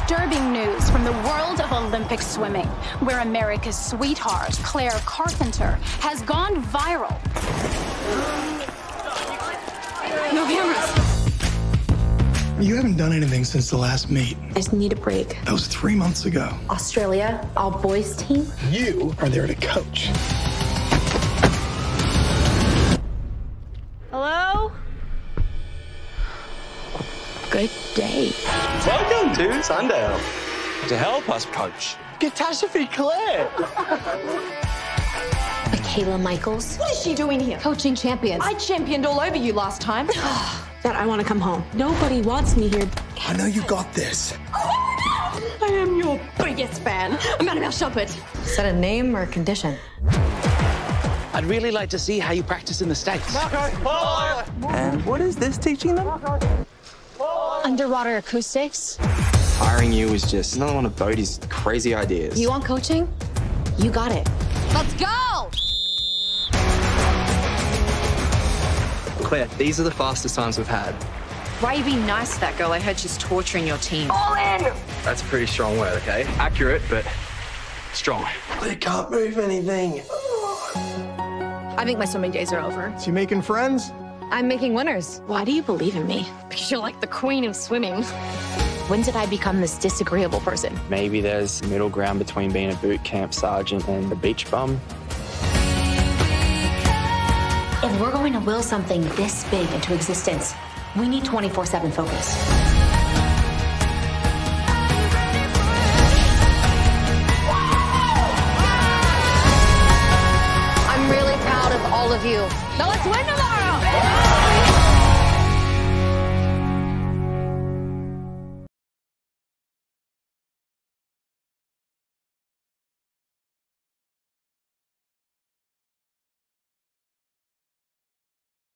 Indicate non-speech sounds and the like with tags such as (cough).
disturbing news from the world of Olympic swimming, where America's sweetheart, Claire Carpenter, has gone viral. No cameras. You haven't done anything since the last meet. I just need a break. That was three months ago. Australia, all boys team. You are there to coach. Good day. Welcome to Sundale. To help us coach, Catastrophe Claire. Michaela Michaels. What is she doing here? Coaching champions. I championed all over you last time. (sighs) that I want to come home. Nobody wants me here. I know you got this. I am your biggest fan. I'm Annabelle Shepard. Is that a name or a condition? I'd really like to see how you practice in the States. And what is this teaching them? Underwater acoustics. Hiring you is just another one of Bodhi's crazy ideas. You want coaching? You got it. Let's go! Claire, these are the fastest times we've had. Why are you being nice to that girl? I heard she's torturing your team. All in! That's a pretty strong word, okay? Accurate, but strong. They can't move anything. I think my swimming days are over. Is you making friends? I'm making winners. Why do you believe in me? Because you're like the queen of swimming. When did I become this disagreeable person? Maybe there's middle ground between being a boot camp sergeant and a beach bum. If we're going to will something this big into existence, we need 24 7 focus. all of you. Now let's win tomorrow!